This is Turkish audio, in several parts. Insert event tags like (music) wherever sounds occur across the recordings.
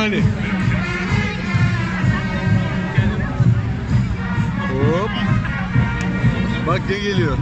Ali. Hop. Bak ne geliyor.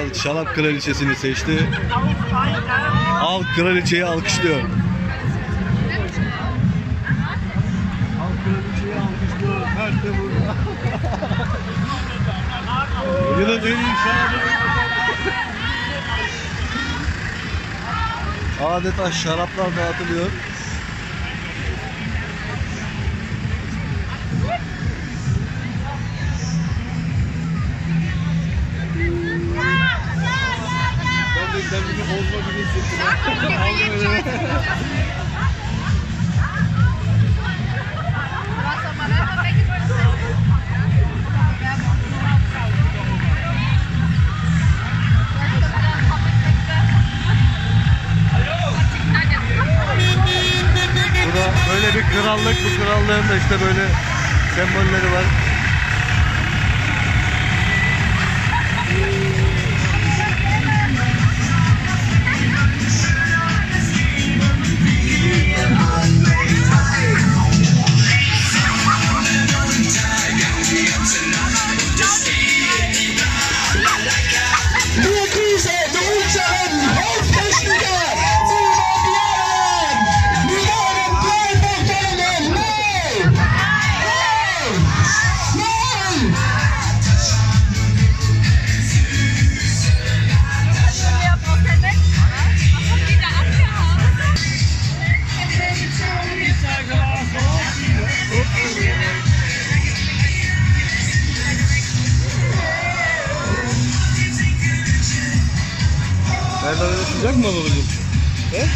Neustadt şarap kraliçesini seçti. Al kraliçeyi alkışlıyor. Al kraliçeyi alkışlıyor. Mert de burada. (laughs) Yılın en iyi şarabı. Adeta şaraplar dağıtılıyor. Bozma bilirsin. Bu da böyle bir krallık. Bu krallığın da işte böyle sembolleri var. He?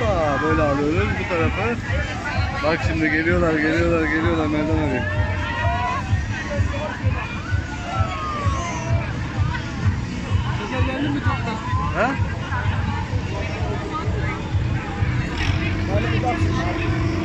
Hoppa, böyle alıyoruz bu tarafa. Bak şimdi geliyorlar, geliyorlar, geliyorlar Merdan abi. Ha? はい。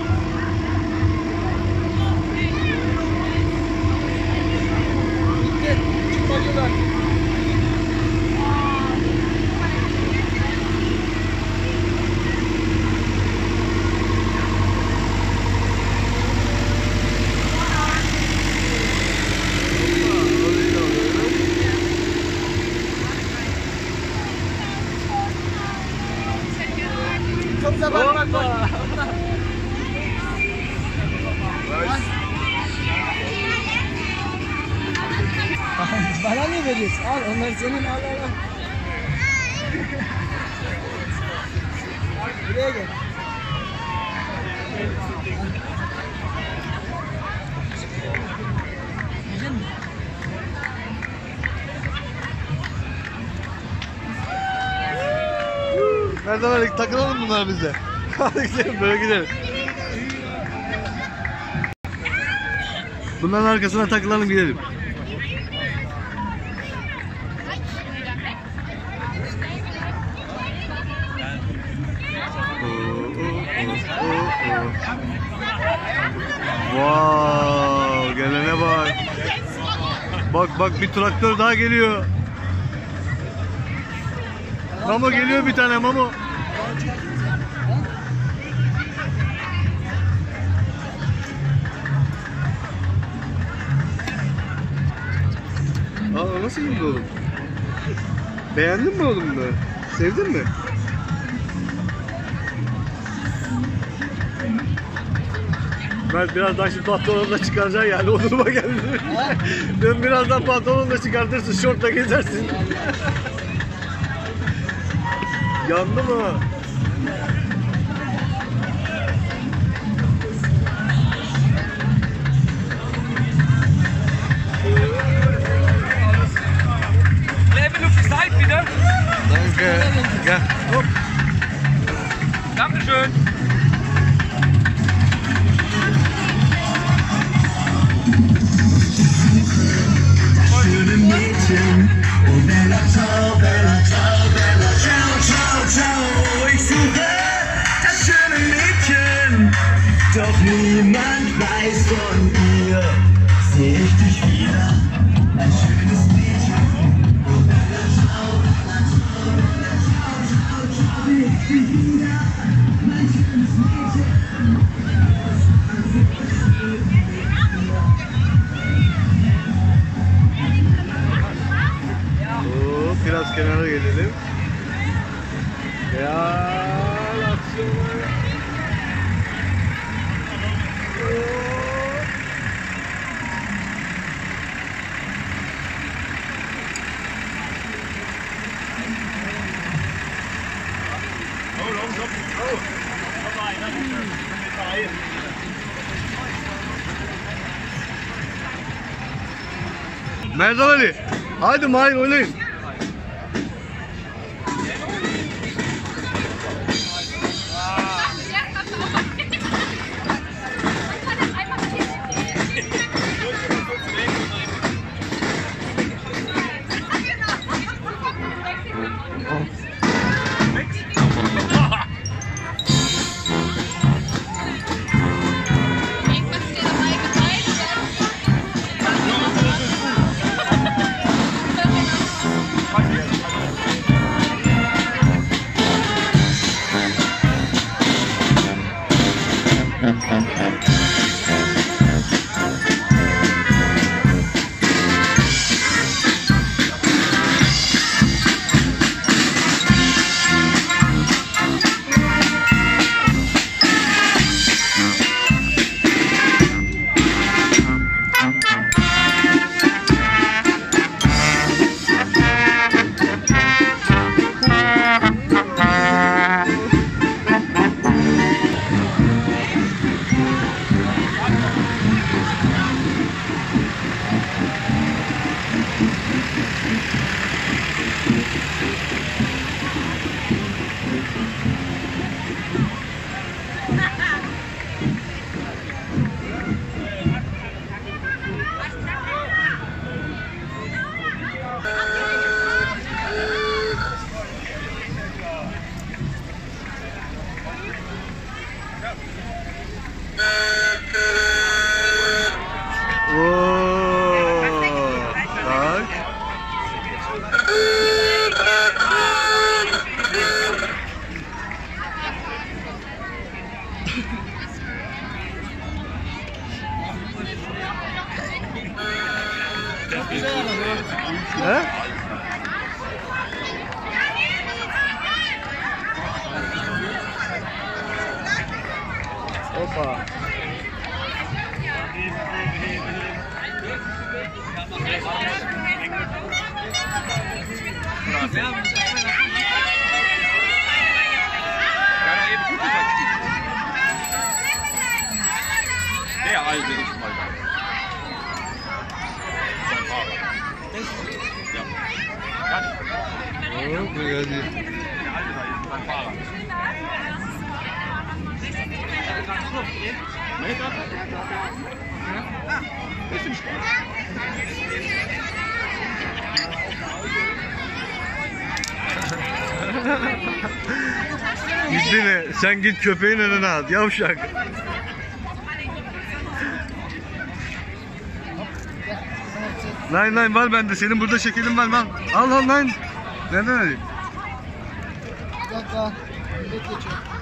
Senin al al al. Buraya gel. Merdan Ali takılalım bunlar bize. Hadi gidelim böyle gidelim. Bunların arkasına takılalım gidelim. Bak bak bir traktör daha geliyor. Mamo geliyor bir tane Mamo. Aa nasıl gitti oğlum? Beğendin mi oğlum bunları? Sevdin mi? Ben birazdan şimdi pantolonunu da çıkaracaksın yani o duruma geldi. ben (laughs) birazdan pantolonunu da çıkartırsın, şortla gezersin. (laughs) Yandı mı? Leben auf die Seite wieder. Danke. Hop. Dankeschön. gone. Merdan Ali. Haydi Mahir oynayın. Hoppa. Der alte ist mal da. Hop, hadi. Gitti ne? Sen git köpeğin önüne at. Yavşak. Nein nein var bende. Senin burada şekerin var lan. Al al lan. Neden öyle? Bir dakika. Millet geçiyor.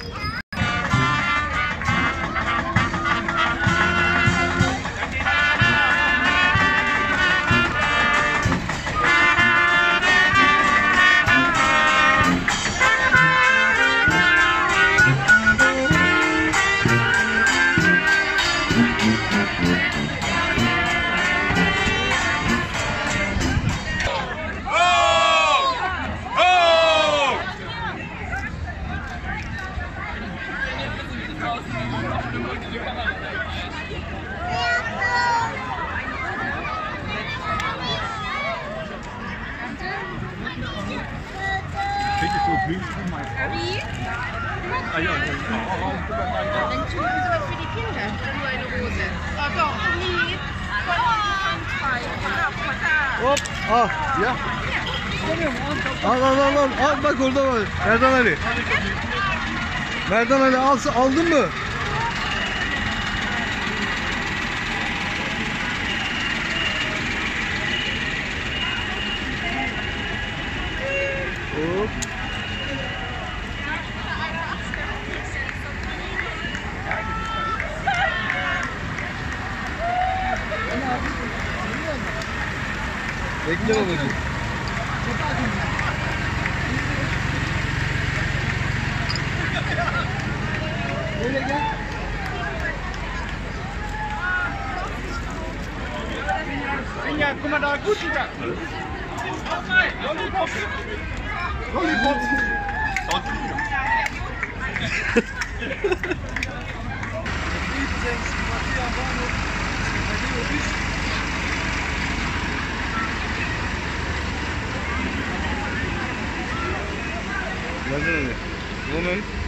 Kinder. Ah. Hop al ya. Al al al al. Al bak orada var. Merdan Ali. Merdan Ali al, aldın mı? Inga, guck mal da, gut, Lollipop. Lollipop. Merdan Ali. Woman. Hop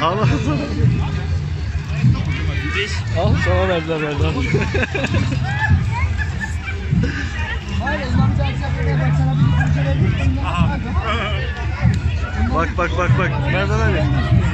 Allah sana. Al sana verdiler verdiler. Bak. Bak bak bak. Merdan Ali.